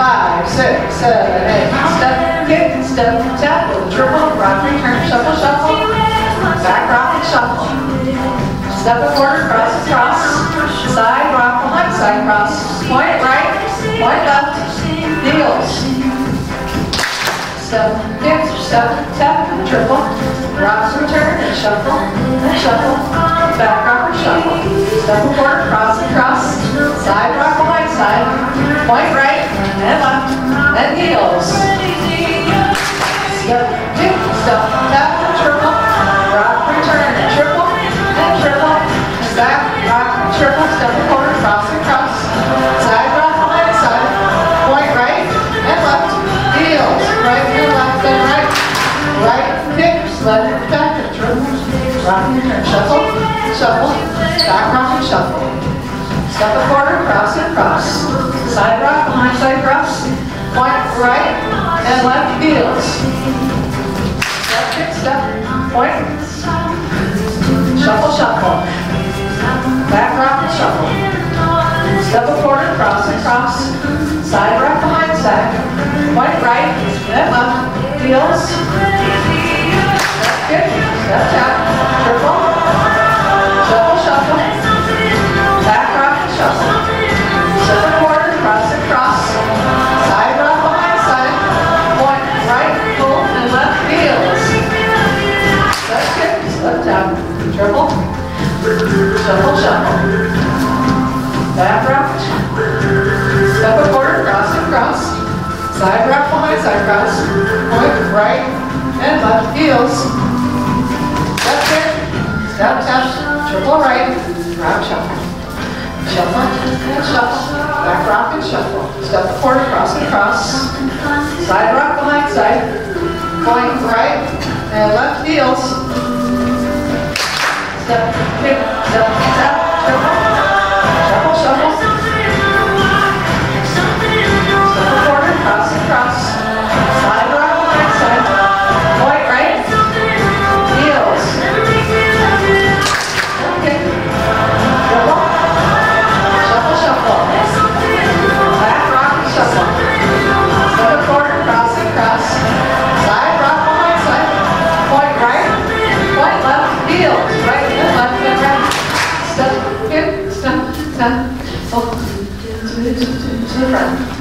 Five, six, seven, eight. Step, step, tap, with rock, return, shuffle, shuffle. Back rock shuffle. Step a quarter, cross across. Side rock and left side cross. Point right, point left. heels, Step, kick, step, tap, triple. Rocks return and shuffle, and shuffle. Back rock and shuffle. Step a quarter, cross. Side rock, right side. Point right and left, and deals. Step, kick, step, tap, triple. Rock return and triple, and triple. Back rock, triple, step a kick, left, back, and triple. Rock and turn, shuffle, shuffle. Back rock and shuffle. Step a quarter, cross and cross. Side rock, behind side cross. Point right and left heels. Step, kick, step, point. Shuffle, shuffle. Back rock and shuffle. Step a quarter, cross and cross. Side rock, behind side. Point right and left heels. Side rock behind side cross. Point right and left heels. Step kick, step tap, triple right, rock shuffle. Shuffle and shuffle. Back rock and shuffle. Step quarter, cross and cross. Side rock behind side. Point right and left heels. Step, kick, step, Step, kick, step, tap. Oh, to, to, to, to the front.